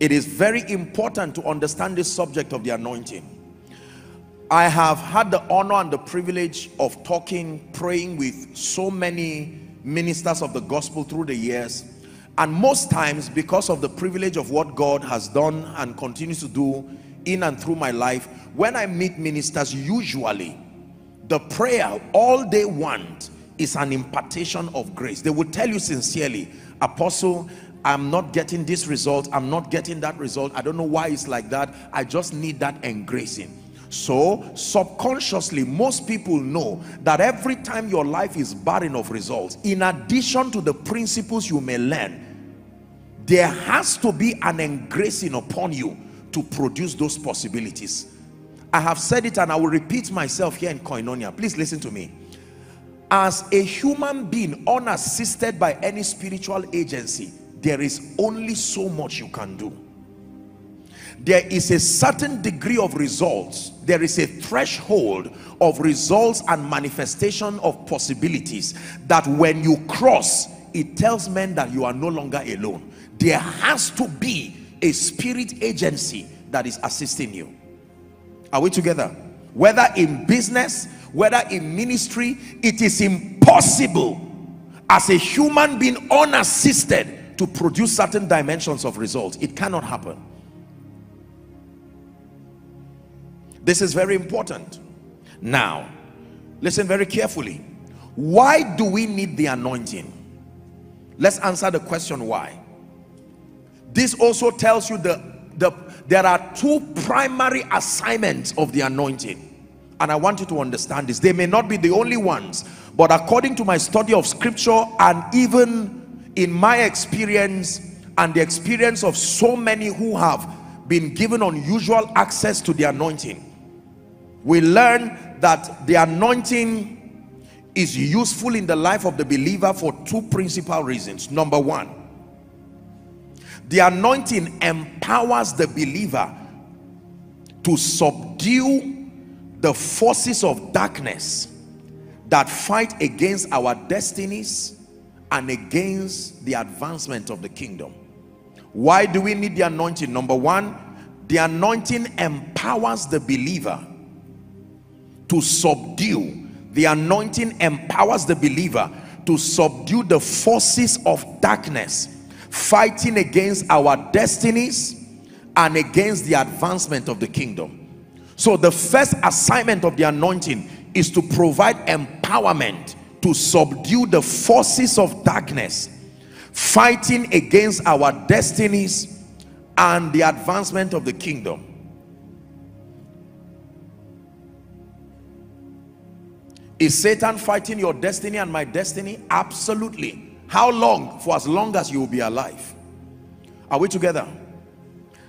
it is very important to understand this subject of the anointing. I have had the honor and the privilege of talking praying with so many ministers of the gospel through the years. And most times because of the privilege of what God has done and continues to do in and through my life when I meet ministers usually the prayer all they want is an impartation of grace. They will tell you sincerely apostle I'm not getting this result. I'm not getting that result. I don't know why it's like that. I just need that engracing. So subconsciously, most people know that every time your life is barren of results, in addition to the principles you may learn, there has to be an engracing upon you to produce those possibilities. I have said it and I will repeat myself here in Koinonia. Please listen to me. As a human being unassisted by any spiritual agency, there is only so much you can do. There is a certain degree of results. There is a threshold of results and manifestation of possibilities that when you cross it tells men that you are no longer alone. There has to be a spirit agency that is assisting you. Are we together? Whether in business whether in ministry it is impossible. As a human being unassisted to produce certain dimensions of results it cannot happen This is very important. Now, listen very carefully. Why do we need the anointing? Let's answer the question why. This also tells you the, the there are two primary assignments of the anointing. And I want you to understand this. They may not be the only ones, but according to my study of scripture and even in my experience and the experience of so many who have been given unusual access to the anointing, we learn that the anointing is useful in the life of the believer for two principal reasons. Number one the anointing empowers the believer to subdue the forces of darkness that fight against our destinies and against the advancement of the kingdom. Why do we need the anointing? Number one the anointing empowers the believer to subdue. The anointing empowers the believer to subdue the forces of darkness fighting against our destinies and against the advancement of the kingdom. So the first assignment of the anointing is to provide empowerment to subdue the forces of darkness fighting against our destinies and the advancement of the kingdom Is Satan fighting your destiny and my destiny? Absolutely. How long? For as long as you will be alive. Are we together?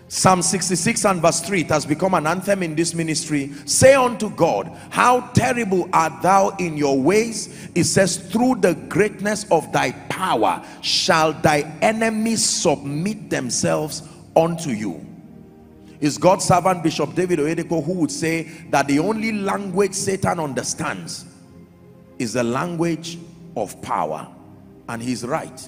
Psalm 66 and verse 3 it has become an anthem in this ministry. Say unto God how terrible art thou in your ways? It says through the greatness of thy power shall thy enemies submit themselves unto you. Is God's servant Bishop David Oyedepo who would say that the only language Satan understands is the language of power. And he's right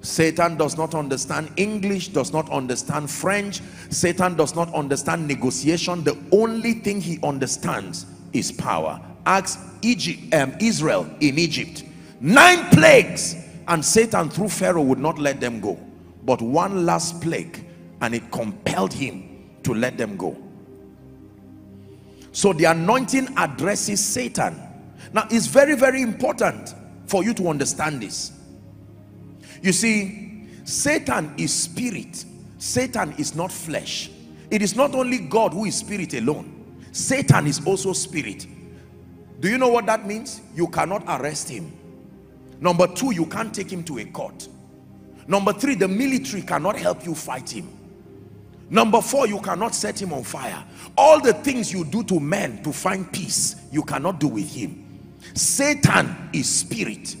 Satan does not understand English, does not understand French. Satan does not understand negotiation. The only thing he understands is power. Ask Egypt, um, Israel in Egypt. Nine plagues and Satan through Pharaoh would not let them go. But one last plague and it compelled him to let them go. So the anointing addresses Satan. Now it's very, very important for you to understand this. You see, Satan is spirit. Satan is not flesh. It is not only God who is spirit alone. Satan is also spirit. Do you know what that means? You cannot arrest him. Number two, you can't take him to a court. Number three, the military cannot help you fight him. Number four, you cannot set him on fire. All the things you do to men to find peace, you cannot do with him. Satan is spirit.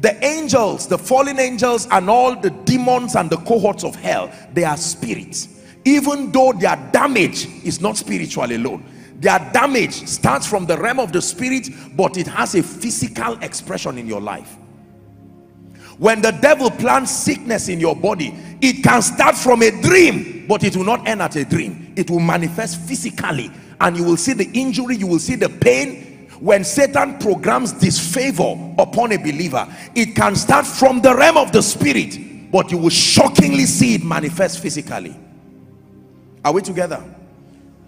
The angels, the fallen angels and all the demons and the cohorts of hell, they are spirits. Even though their damage is not spiritual alone. Their damage starts from the realm of the spirit, but it has a physical expression in your life. When the devil plants sickness in your body, it can start from a dream but it will not end at a dream it will manifest physically and you will see the injury you will see the pain when satan programs disfavor upon a believer it can start from the realm of the spirit but you will shockingly see it manifest physically. Are we together?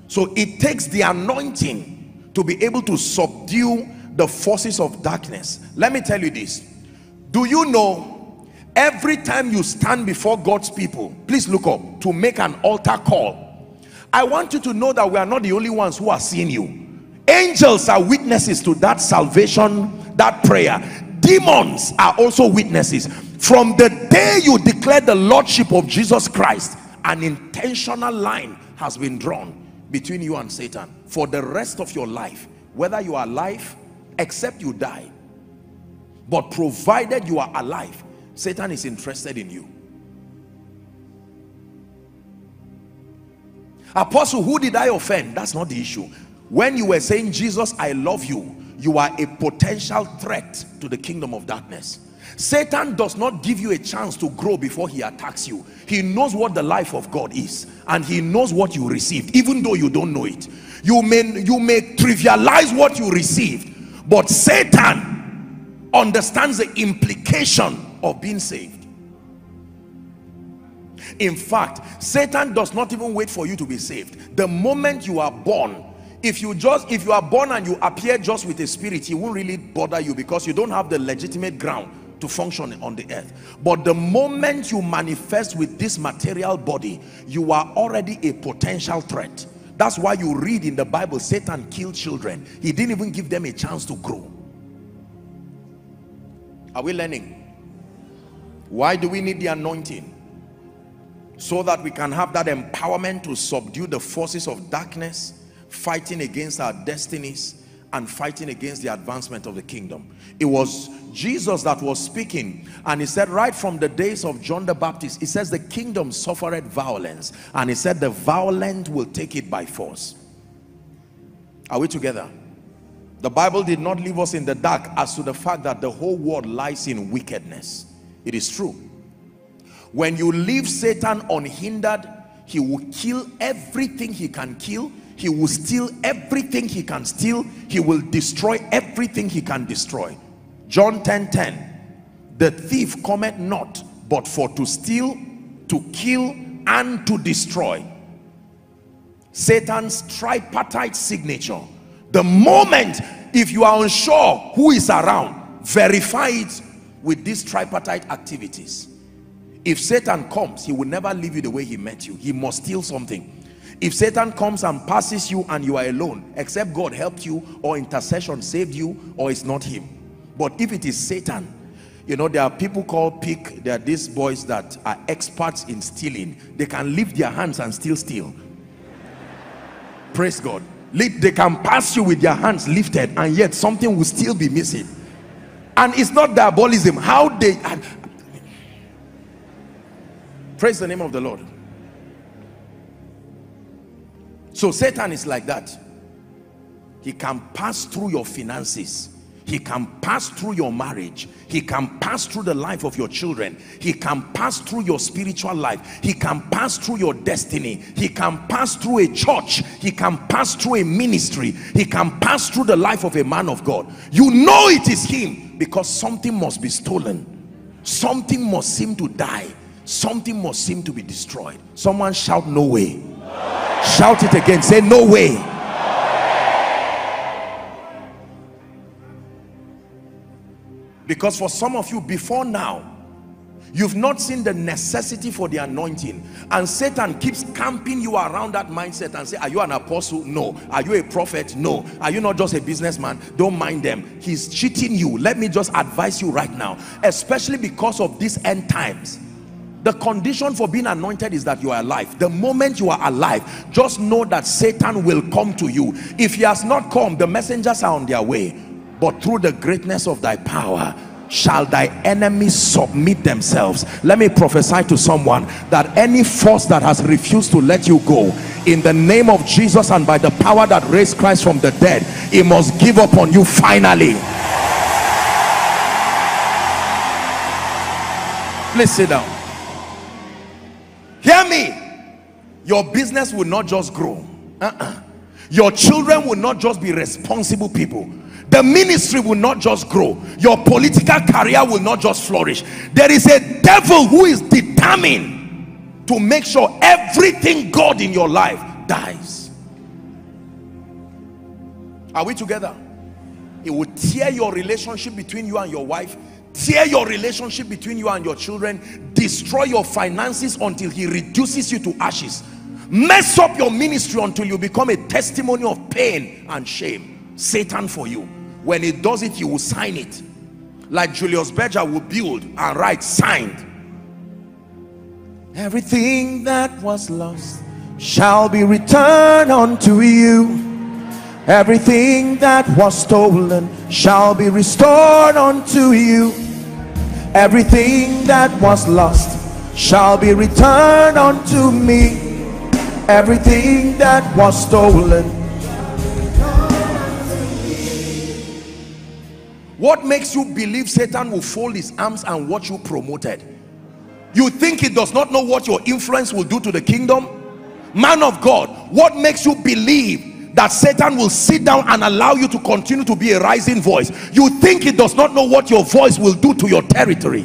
So it takes the anointing to be able to subdue the forces of darkness. Let me tell you this. Do you know every time you stand before God's people please look up to make an altar call I want you to know that we are not the only ones who are seeing you. Angels are witnesses to that salvation, that prayer. Demons are also witnesses. From the day you declare the Lordship of Jesus Christ, an intentional line has been drawn between you and Satan for the rest of your life. Whether you are alive, except you die. But provided you are alive, Satan is interested in you. Apostle, who did I offend? That's not the issue. When you were saying, Jesus, I love you, you are a potential threat to the kingdom of darkness. Satan does not give you a chance to grow before he attacks you. He knows what the life of God is and he knows what you received, even though you don't know it. You may, you may trivialize what you received, but Satan understands the implication of being saved. In fact, Satan does not even wait for you to be saved. The moment you are born, if you just if you are born and you appear just with a spirit, he won't really bother you because you don't have the legitimate ground to function on the earth. But the moment you manifest with this material body, you are already a potential threat. That's why you read in the Bible, Satan killed children. He didn't even give them a chance to grow. Are we learning? Why do we need the anointing? So that we can have that empowerment to subdue the forces of darkness, fighting against our destinies, and fighting against the advancement of the kingdom. It was Jesus that was speaking and he said right from the days of John the Baptist, he says the kingdom suffered violence and he said the violent will take it by force. Are we together? The Bible did not leave us in the dark as to the fact that the whole world lies in wickedness. It is true. When you leave Satan unhindered, he will kill everything he can kill he will steal everything he can steal. He will destroy everything he can destroy. John 10 10 the thief cometh not but for to steal to kill and to destroy. Satan's tripartite signature. The moment if you are unsure who is around verify it with these tripartite activities. If satan comes he will never leave you the way he met you. He must steal something if Satan comes and passes you and you are alone, except God helped you or intercession saved you or it's not him. But if it is Satan, you know, there are people called pick, there are these boys that are experts in stealing. They can lift their hands and still steal. Praise God. They can pass you with their hands lifted and yet something will still be missing. And it's not diabolism. How they... Praise the name of the Lord. So Satan is like that. He can pass through your finances. He can pass through your marriage. He can pass through the life of your children. He can pass through your spiritual life. He can pass through your destiny. He can pass through a church. He can pass through a ministry. He can pass through the life of a man of God. You know it is him because something must be stolen. Something must seem to die. Something must seem to be destroyed. Someone shout no way. Shout it again. Say, No way. Because for some of you, before now, you've not seen the necessity for the anointing. And Satan keeps camping you around that mindset and say, Are you an apostle? No. Are you a prophet? No. Are you not just a businessman? Don't mind them. He's cheating you. Let me just advise you right now, especially because of these end times the condition for being anointed is that you are alive. The moment you are alive just know that satan will come to you. If he has not come the messengers are on their way. But through the greatness of thy power shall thy enemies submit themselves. Let me prophesy to someone that any force that has refused to let you go in the name of jesus and by the power that raised christ from the dead it must give up on you finally. Please sit down hear me. Your business will not just grow. Uh -uh. your children will not just be responsible people. The ministry will not just grow. Your political career will not just flourish. There is a devil who is determined to make sure everything God in your life dies. Are we together? It will tear your relationship between you and your wife tear your relationship between you and your children. Destroy your finances until he reduces you to ashes. Mess up your ministry until you become a testimony of pain and shame. Satan for you. When he does it you will sign it. Like julius berger will build and write signed. Everything that was lost shall be returned unto you everything that was stolen shall be restored unto you. Everything that was lost shall be returned unto me. Everything that was stolen. What makes you believe satan will fold his arms and watch you promoted? You think he does not know what your influence will do to the kingdom? Man of god what makes you believe that satan will sit down and allow you to continue to be a rising voice you think he does not know what your voice will do to your territory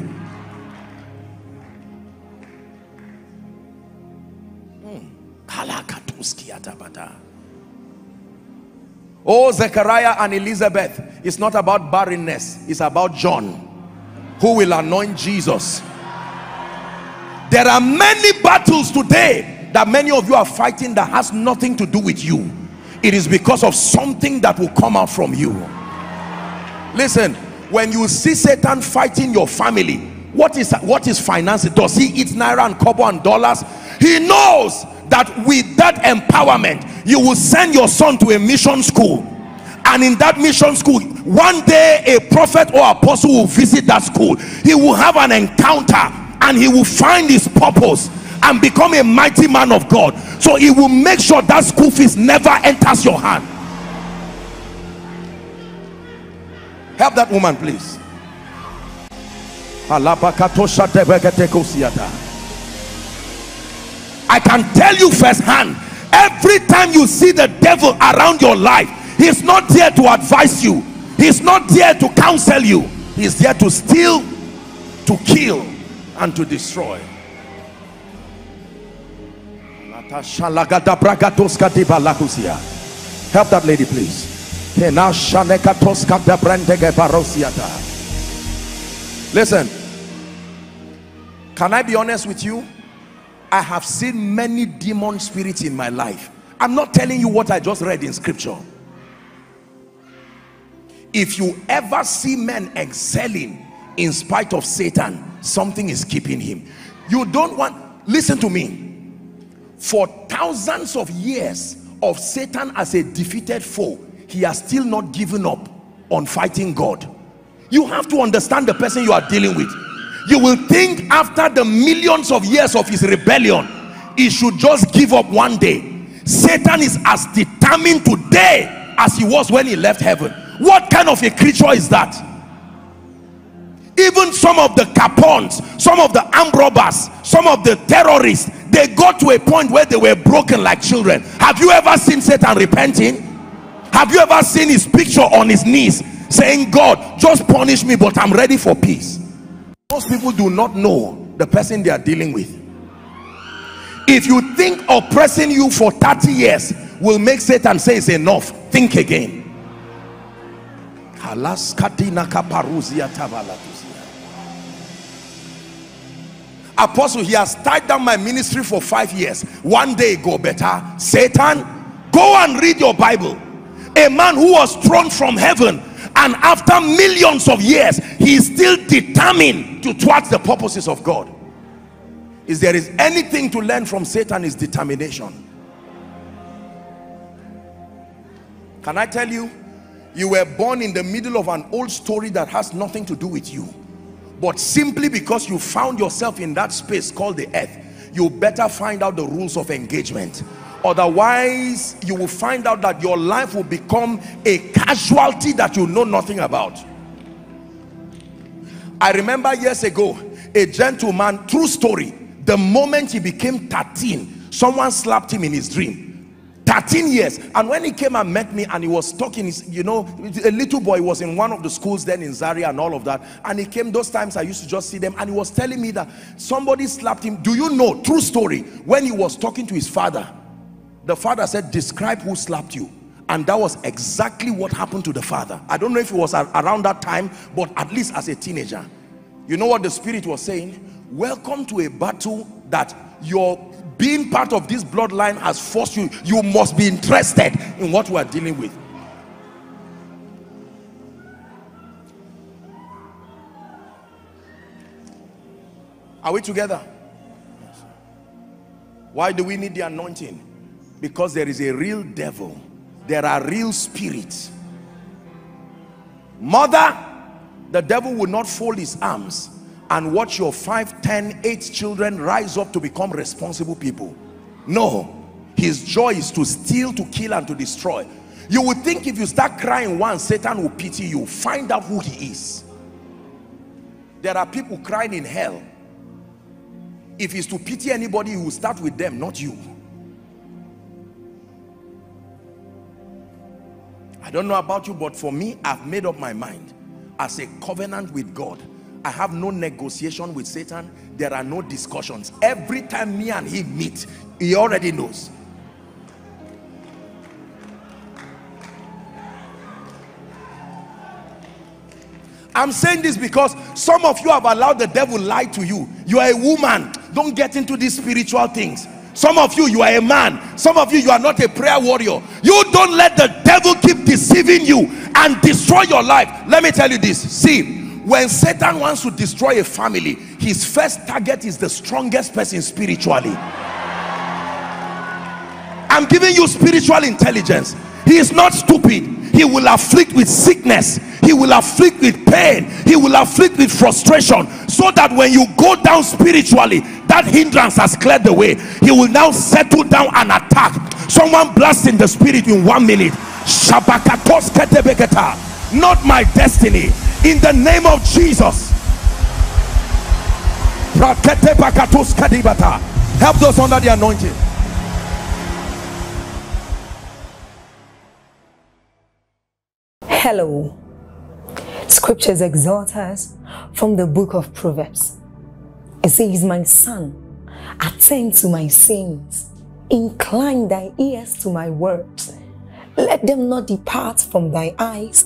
hmm. Oh, Zechariah and Elizabeth, it's not about barrenness, it's about John who will anoint Jesus. There are many battles today that many of you are fighting that has nothing to do with you. It is because of something that will come out from you. Listen, when you see Satan fighting your family, what is what is finance? Does he eat naira and kobo and dollars? He knows that with that empowerment you will send your son to a mission school and in that mission school one day a prophet or apostle will visit that school he will have an encounter and he will find his purpose and become a mighty man of God. So he will make sure that school fees never enters your hand. Help that woman please. I can tell you firsthand every time you see the devil around your life he's not there to advise you. He's not there to counsel you. He's there to steal to kill and to destroy help that lady please listen can i be honest with you I have seen many demon spirits in my life. I'm not telling you what I just read in scripture. If you ever see men excelling in spite of Satan, something is keeping him. You don't want, listen to me. For thousands of years of Satan as a defeated foe, he has still not given up on fighting God. You have to understand the person you are dealing with. You will think after the millions of years of his rebellion he should just give up one day. Satan is as determined today as he was when he left heaven. What kind of a creature is that even some of the capons some of the armed robbers some of the terrorists they got to a point where they were broken like children. Have you ever seen satan repenting? Have you ever seen his picture on his knees saying god just punish me but i'm ready for peace most people do not know the person they are dealing with. If you think oppressing you for 30 years will make satan say it's enough think again apostle he has tied down my ministry for five years. One day go better. Satan go and read your bible. A man who was thrown from heaven and after millions of years he is still determined to thwart the purposes of God. Is there is anything to learn from Satan is determination. Can I tell you you were born in the middle of an old story that has nothing to do with you but simply because you found yourself in that space called the earth you better find out the rules of engagement. Otherwise you will find out that your life will become a casualty that you know nothing about. I remember years ago a gentleman true story the moment he became 13 someone slapped him in his dream 13 years. And when he came and met me and he was talking you know a little boy was in one of the schools then in Zaria and all of that. And he came those times I used to just see them. And he was telling me that somebody slapped him. Do you know true story when he was talking to his father the father said describe who slapped you. And that was exactly what happened to the father. I don't know if it was around that time but at least as a teenager. You know what the spirit was saying? Welcome to a battle that your being part of this bloodline has forced you you must be interested in what we are dealing with. Are we together? Why do we need the anointing? Because there is a real devil. There are real spirits. Mother the devil will not fold his arms and watch your five ten eight children rise up to become responsible people. No his joy is to steal to kill and to destroy. You would think if you start crying once satan will pity you. Find out who he is. There are people crying in hell. If he's to pity anybody he will start with them not you. I don't know about you but for me i've made up my mind as a covenant with god I have no negotiation with Satan. There are no discussions. Every time me and him meet, he already knows. I'm saying this because some of you have allowed the devil lie to you. You are a woman. Don't get into these spiritual things. Some of you, you are a man. Some of you, you are not a prayer warrior. You don't let the devil keep deceiving you and destroy your life. Let me tell you this. See, when Satan wants to destroy a family his first target is the strongest person spiritually. I'm giving you spiritual intelligence. He is not stupid. He will afflict with sickness. He will afflict with pain. He will afflict with frustration. So that when you go down spiritually that hindrance has cleared the way. He will now settle down and attack. Someone blast in the spirit in one minute. Not my destiny in the name of Jesus. Help those under the anointing. Hello. Scriptures exhort us from the book of Proverbs. It says, My son, attend to my sayings, incline thy ears to my words, let them not depart from thy eyes,